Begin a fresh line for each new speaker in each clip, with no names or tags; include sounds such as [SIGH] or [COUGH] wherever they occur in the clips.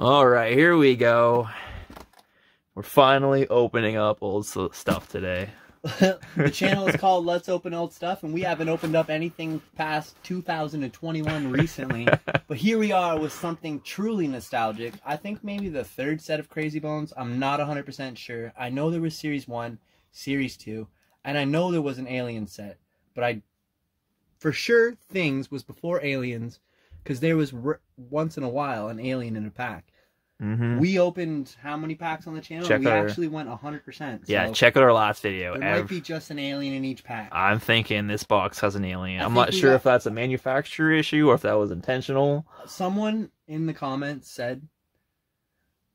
All right, here we go. We're finally opening up old stuff today. [LAUGHS]
the channel is called Let's Open Old Stuff, and we haven't opened up anything past 2021 recently. [LAUGHS] but here we are with something truly nostalgic. I think maybe the third set of Crazy Bones. I'm not 100% sure. I know there was Series 1, Series 2, and I know there was an Alien set. But I, for sure, Things was before Aliens, because there was once in a while an Alien in a pack.
hmm
We opened how many packs on the channel?
Check
we
our-
actually went 100%.
Yeah, check out our last video.
There
Ev-
might be just an alien in each pack.
I'm thinking this box has an alien.
I
I'm not sure
got-
if that's a manufacturer issue or if that was intentional.
Someone in the comments said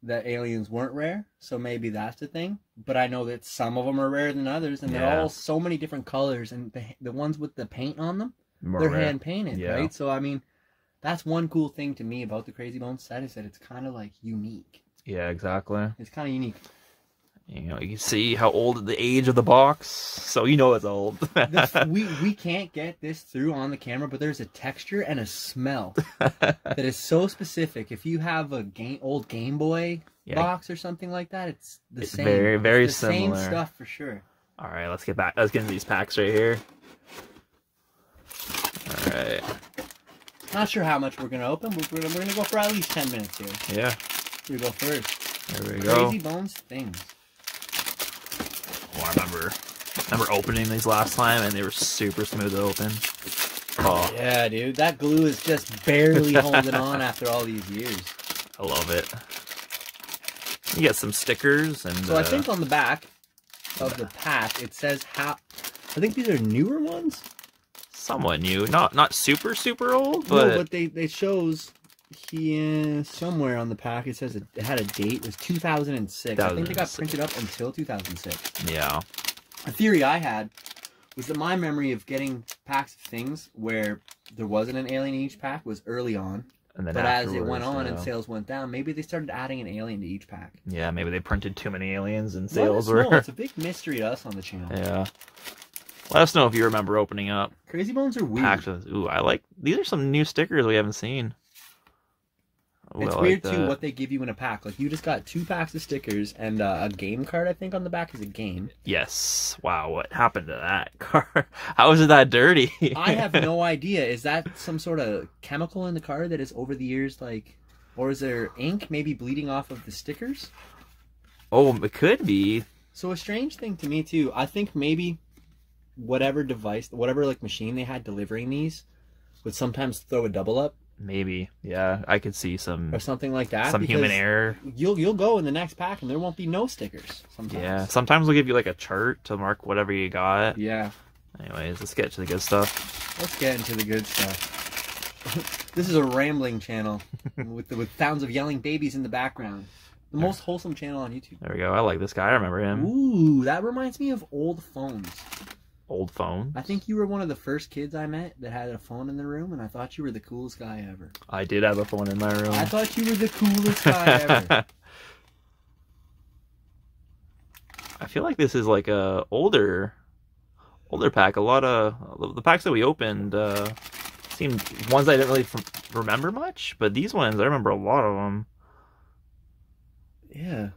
that aliens weren't rare, so maybe that's the thing. But I know that some of them are rarer than others, and they're all so many different colors, and the the ones with the paint on them,
More
they're
rare.
hand painted,
Yeah.
right? So I mean, that's one cool thing to me about the Crazy Bones set is that it's kind of like unique.
Yeah, exactly.
It's kind of unique.
You know, you can see how old the age of the box, so you know it's old. [LAUGHS]
The, we we can't get this through on the camera, but there's a texture and a smell [LAUGHS] that is so specific. If you have a game old Game Boy
Yeah.
box or something like that, it's the
It's
same.
very,
It's
very
the
similar.
Same stuff for sure.
All right, let's get back. Let's get into these packs right here. All right.
Not sure how much we're gonna open, we're gonna, we're gonna go for at least ten minutes here.
Yeah.
We go first.
There we go.
Crazy Bones things.
Oh, I remember, remember opening these last time, and they were super smooth to open. Oh,
Yeah, dude, that glue is just barely [LAUGHS] holding on after all these years.
I love it. You get some stickers and.
So I
uh,
think on the back of the pack it says how. I think these are newer ones.
Somewhat new, not not super super old, but,
no, but they it shows here somewhere on the pack it says it, had a date. It was 2006. I think they got printed up until 2006.
yeah,
A theory I had was that my memory of getting packs of things where there wasn't an alien in each pack was early on,
and then
but as it went on and sales went down, maybe they started adding an alien to each pack.
yeah, maybe they printed too many aliens and sales were.
know. It's a big mystery to us on the channel. [LAUGHS]
yeah. Let us know if you remember opening up
Crazy Bones are weird.
packs of. Ooh, I like these are some new stickers we haven't seen. Ooh,
It's
I like
weird too
that.
what they give you in a pack. Like you just got two packs of stickers and uh, a game card. I think on the back is a game.
Yes. Wow. What happened to that [LAUGHS] car? How is it that dirty?
I have no [LAUGHS] idea. Is that some sort of chemical in the card that is over the years like, or is there ink maybe bleeding off of the stickers?
oh, it could be.
So a strange thing to me too. I think maybe whatever device, whatever like machine they had delivering these, would sometimes throw a double up
Maybe. Yeah, I could see some
or something like that.
some human error.
You'll you'll go in the next pack and there won't be no stickers. Sometimes.
Yeah. Sometimes they'll give you like a chart to mark whatever you got.
Yeah.
Anyways, let's get to the good stuff.
Let's get into the good stuff. [LAUGHS] this is a rambling channel [LAUGHS] with the, with sounds of yelling babies in the background. The most wholesome channel on YouTube.
There we go. I like this guy. I remember him.
Ooh, that reminds me of old phones.
Old phone.
I think you were one of the first kids I met that had a phone in the room, and I thought you were the coolest guy ever.
I did have a phone in my room.
I thought you were the coolest guy ever. [LAUGHS]
I feel like this is like a older, older pack. A lot of the packs that we opened uh, seemed ones I didn't really f- remember much, but these ones I remember a lot of them.
Yeah.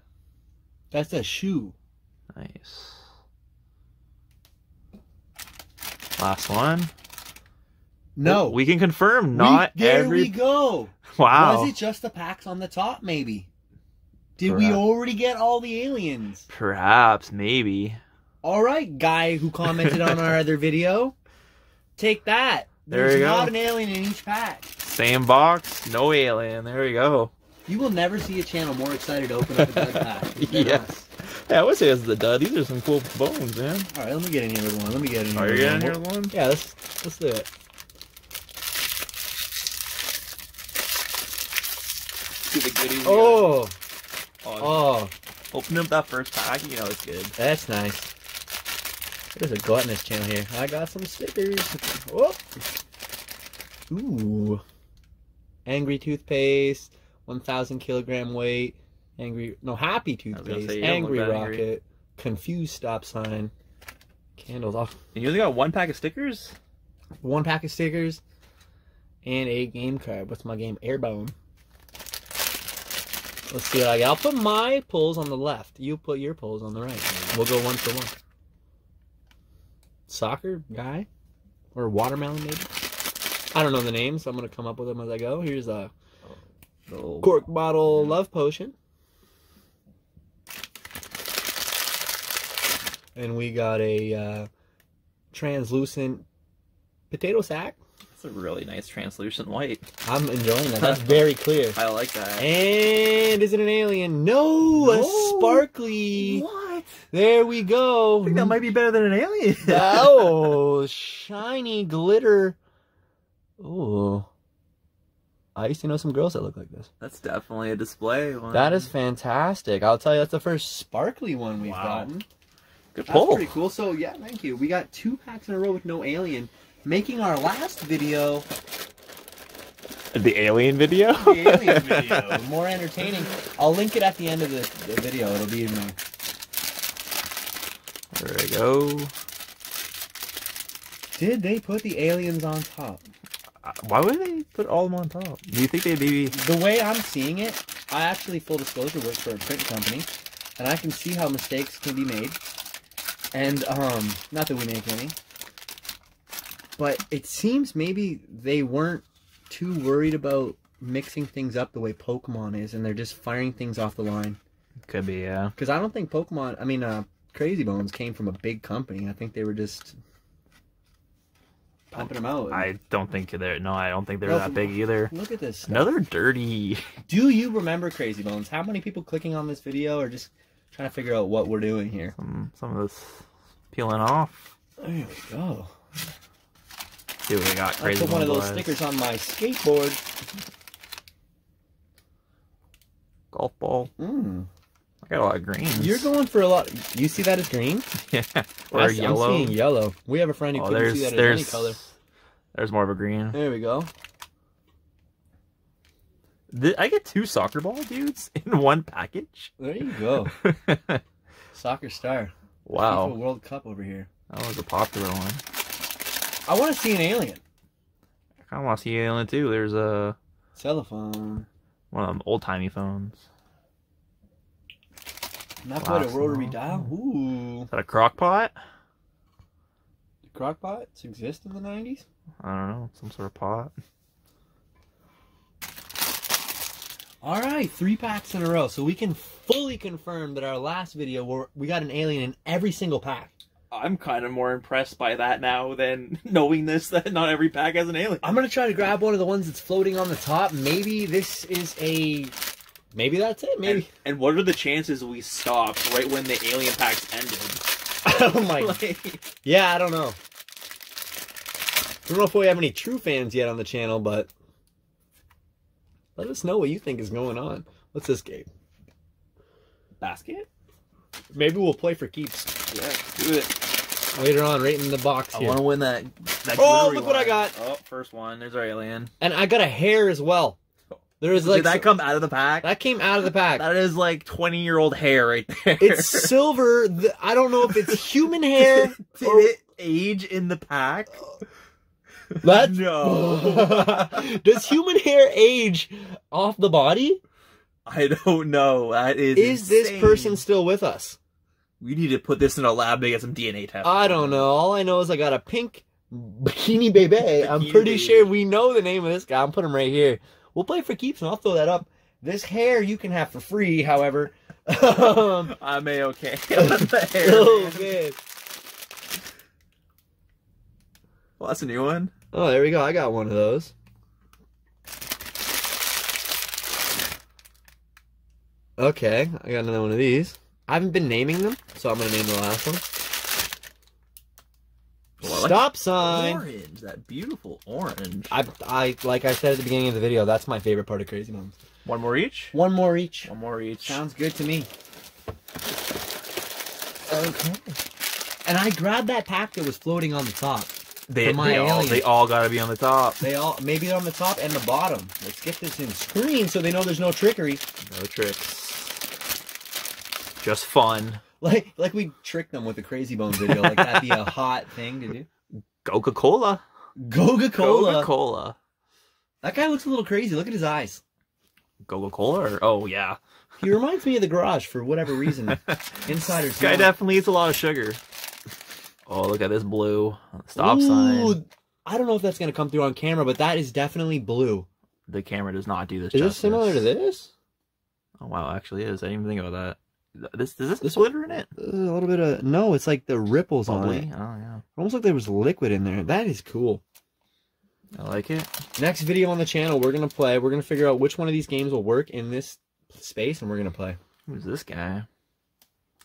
That's a shoe.
Nice. Last one.
No.
Oh, we can confirm. Not
We- there
every.
we go.
Wow.
Was it just the packs on the top, maybe? Did we already get all the aliens?
Perhaps, maybe.
All right, guy who commented on our [LAUGHS] other video. Take that.
There
There's
you go.
not an alien in each pack.
Same box, no alien. There we go.
You will never see a channel more excited to open up a [LAUGHS] dud pack.
Yes.
us.
Yeah, I would say it's the dud. These are some cool bones, man.
All right, let me get in here with one. Let me get in here.
Are you
with
getting
one.
here with one?
Yeah, let's let's do it.
See the goodies.
Oh,
oh.
oh,
Open up that first pack, you know it's good.
that's nice. There's a gluttonous channel here. I got some stickers. Whoop. Ooh. Angry toothpaste, 1,000 kilogram weight. Angry, no, happy toothpaste.
say,
angry
that angry.
rocket. Confused stop sign. Candles off.
And you only got one pack of stickers?
One pack of stickers. And a game card. What's my game? Airbone. Let's see what I got. I'll put my pulls on the left. You put your pulls on the right. We'll go one for one. Soccer guy? Or watermelon, maybe? I don't know the names. So I'm going to come up with them as I go. Here's a
oh,
cork bottle love potion. And we got a uh, translucent potato sack.
It's a really nice translucent white.
I'm enjoying that. That's very clear. [LAUGHS]
I like that.
And is it an alien? No, a sparkly.
What?
There we go.
I think that might be better than an alien. [LAUGHS]
oh, shiny glitter. Oh. I used to know some girls that look like this.
That's definitely a display one.
That is fantastic. I'll tell you, that's the first sparkly one we've
Wow.
gotten.
Good
That's pretty cool. So, yeah, thank you. We got two packs in a row with no alien, making our last video
The alien video.
the alien [LAUGHS] video more entertaining. I'll link it at the end of the, the video. It'll be in there.
there we go.
Did they put the aliens on top?
Uh, Why would they put all of them on top? Do you think they maybe?
The way I'm seeing it, I actually full disclosure work for a print company, and I can see how mistakes can be made. And um, not that we make any, but it seems maybe they weren't too worried about mixing things up the way Pokemon is, and they're just firing things off the line.
Could be, yeah.
Because I don't think Pokemon, I mean, uh, Crazy Bones came from a big company. I think they were just pumping them out.
I don't think they're. No, I don't think they're
No,
that big either.
Look at this. Stuff.
Another dirty.
Do you remember Crazy Bones? How many people clicking on this video are just trying to figure out what we're doing here?
Some some of this peeling off.
There we go.
See what we got.
I put one of those stickers on my skateboard.
Golf ball.
Mm.
I got a lot of greens.
You're going for a lot. You see that as green? [LAUGHS]
yeah. Or
I
yellow.
I'm seeing yellow. We have a friend who
Oh,
couldn't see that as any color.
there's more of a green.
There we go.
I get two soccer ball dudes [LAUGHS] in one package.
There you go. [LAUGHS] Soccer star.
Wow,
World Cup over here.
that was a popular one.
I want to see an alien.
I kind of want to see an Alien too. There's a
Telephone.
one of them old timey phones.
Not quite a rotary dial. Ooh.
Is that a crock pot?
Did crockpots exist in the 90s?
I don't know. Some sort of pot.
All right, three packs in a row. So we can fully confirm that our last video, where we got an alien in every single pack.
I'm kind of more impressed by that now than [LAUGHS] knowing this that not every pack has an alien.
I'm gonna try to grab one of the ones that's floating on the top. Maybe this is a. Maybe that's it.
And,
Maybe.
and what are the chances we stopped right when the alien packs ended? [LAUGHS]
oh my. [LAUGHS]
Like,
Yeah, I don't know. I don't know if we have any true fans yet on the channel, but let us know what you think is going on. What's this game?
basket?
Maybe we'll play for keeps
Yeah, do it.
later on, right in the box
I
here.
want to win that. that
Oh, look what I got.
Oh, first one. There's our alien.
And I got a hair as well. There is like
Did that come out of the pack?
that came out of the pack.
That is like 20 year old hair right there.
It's silver. I don't know if it's [LAUGHS] human hair.
Did
or-
it age in the pack?
That's [LAUGHS]
No. [LAUGHS]
Does human hair age off the body?
I don't know. That is.
Is this person still with us?
We need to put this in a lab to get some DNA tests.
I don't know. All I know is I got a pink bikini baby. I'm pretty
baby.
sure we know the name of this guy. I'm putting him right here. We'll play for keeps and I'll throw that up. This hair you can have for free, however. um, [LAUGHS]
I'm a okay. with the hair,
oh
man. Well, that's a new one.
Oh, there we go. I got one of those. Okay, I got another one of these. I haven't been naming them, so I'm gonna name the last one.
Well, I like
Stop sign.
Orange, that beautiful orange.
I, I, like I said at the beginning of the video, that's my favorite part of Crazy Bones.
One more each.
One more each.
One more each.
Sounds good to me.
okay.
And I grabbed that pack that was floating on the top.
They,
my
they all, they all gotta be on the top.
They all maybe they're on the top and the bottom. Let's get this in screen so they know there's no trickery.
No tricks. Just fun.
Like like we tricked them with the Crazy Bone video. Like that'd be a [LAUGHS] hot thing to do.
Coca Cola.
Coca Cola.
Coca Cola.
That guy looks a little crazy. Look at his eyes.
Coca Cola or oh yeah.
He reminds me of the garage for whatever reason. [LAUGHS] Insider's
This guy definitely eats a lot of sugar. Oh, look at this blue stop
Ooh,
sign.
I don't know if that's gonna come through on camera, but that is definitely blue.
The camera does not do this.
Is this
justice.
similar to this?
Oh wow, actually is. I didn't even think about that. This does this,
This
glitter in it?
A little bit of no. It's like the ripples on it.
Oh yeah,
Almost like there was liquid in there. That is cool.
I like it.
Next video on the channel, we're gonna play. We're gonna figure out which one of these games will work in this space, and we're gonna play.
Who's this guy?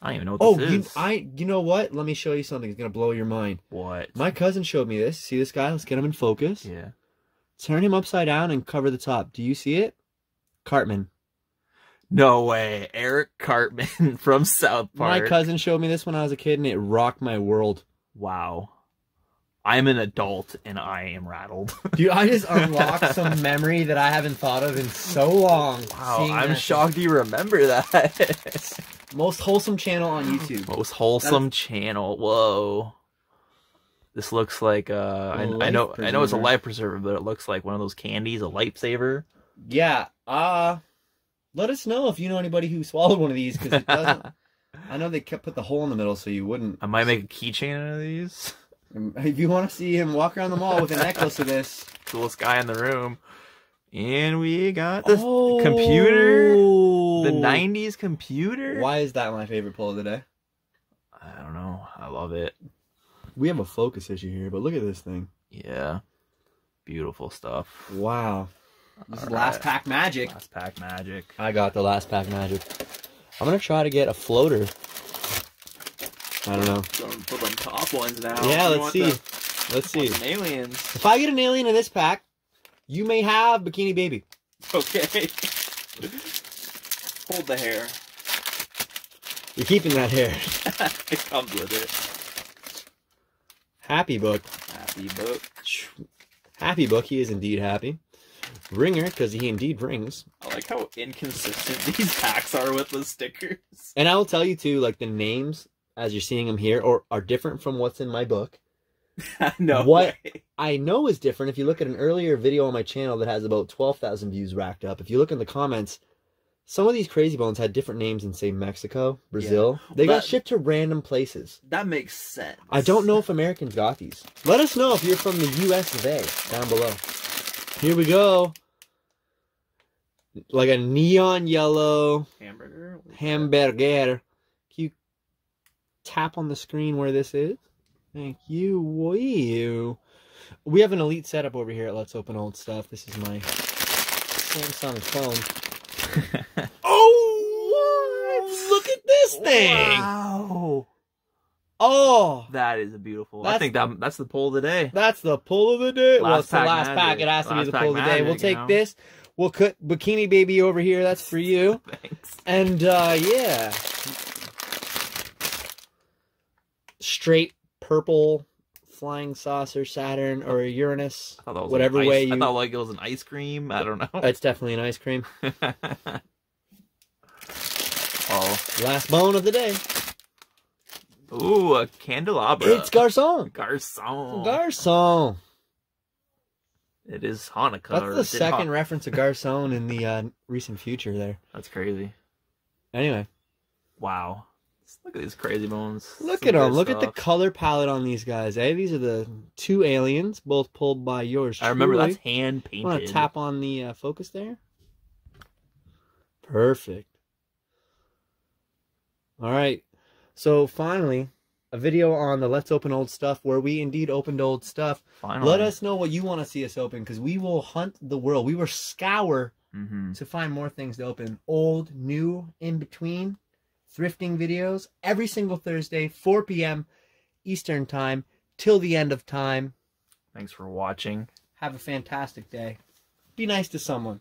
I don't even know what
Oh, you,
is.
I, you know what? Let me show you something. It's gonna blow your mind.
What?
My cousin showed me this. See this guy? Let's get him in focus.
Yeah.
Turn him upside down and cover the top. Do you see it? Cartman.
No way, Eric Cartman [LAUGHS] from South Park.
My cousin showed me this when I was a kid, and it rocked my world.
Wow. I'm an adult and I am rattled. [LAUGHS]
Dude, I just unlocked some memory that I haven't thought of in so long.
Wow, I'm
that-
shocked you remember that. [LAUGHS]
Most wholesome channel on YouTube.
Most wholesome channel. Whoa. This looks like uh I,
A
I know
life
I know it's a life preserver, but it looks like one of those candies, a lifesaver.
Yeah. Uh let us know if you know anybody who swallowed one of these because it doesn't. [LAUGHS] I know they kept put the hole in the middle so you wouldn't.
I might make a keychain out of these.
Um, [LAUGHS] if you want to see him walk around the mall with a necklace of this,
Coolest guy in the room. And we got the
oh,
computer? the 90s computer.
Why is that my favorite pull of the day?
I don't know. I love it.
We have a focus issue here, but look at this thing.
Yeah. Beautiful stuff.
Wow. This is
All
last
right.
pack magic.
Last pack magic.
I got the last pack magic. I'm gonna try to get a floater. I don't know.
Put them top ones now.
Yeah,
You
let's see.
the-
Let's see.
want some aliens.
If I get an alien in this pack, you may have Bikini Baby.
Okay. [LAUGHS] Hold the hair.
You're keeping that hair. [LAUGHS]
it comes with it.
Happy Book.
Happy book.
Happy Book. He is indeed happy. Ringer, because he indeed rings.
I like how inconsistent [LAUGHS] these packs are with the stickers.
And I will tell you too, like the names as you're seeing them here, or are different from what's in my book. [LAUGHS]
no
What?
way.
I know is different. If you look at an earlier video on my channel that has about twelve thousand views racked up, if you look in the comments, some of these crazy bones had different names in say Mexico, Brazil. They got shipped to random places.
That makes sense.
I don't know if Americans got these. Let us know if you're from the US of A down below. Here we go. Like a neon yellow
Hamburger.
hamburger. Can you tap on the screen where this is? Thank you. We have an elite setup over here at Let's Open Old Stuff. This is my Samsung phone. [LAUGHS] Oh, look at this thing!
Wow.
Oh,
That is a beautiful. I think that that's the pull of the day.
That's the pull of the day. well,
Last
it's the last
magic.
pack. It has to be the pull of the day. We'll take
you know?
this. We'll cut Bikini Baby over here. That's for you. [LAUGHS]
Thanks.
And uh yeah. Straight purple flying saucer Saturn or Uranus.
I thought that was
Whatever
ice-
way
I
you-
thought like it was an ice cream. I don't know.
It's definitely an ice cream. [LAUGHS]
oh,
Last bone of the day.
ooh, a candelabra.
It's Garcon.
Garcon.
Garcon.
It is Hanukkah.
That's the second
Han-
reference to Garcon in the uh, recent future there. [LAUGHS]
That's crazy.
Anyway,
Wow. Look at these crazy bones.
look
Some
at them. Look at the color palette on these guys. Eh? These are the two aliens, both pulled by yours.
I remember that's hand
Want to
painted.
tap on the uh, focus there? Perfect. All right. So finally, a video on the Let's Open Old Stuff where we indeed opened old stuff.
Finally.
Let us know what you want to see us open because we will hunt the world. We will scour
hmm
to find more things to open. Old, new, in between, thrifting videos every single Thursday, 4 p.m. Eastern Time till the end of time.
Thanks for watching.
Have a fantastic day. Be nice to someone.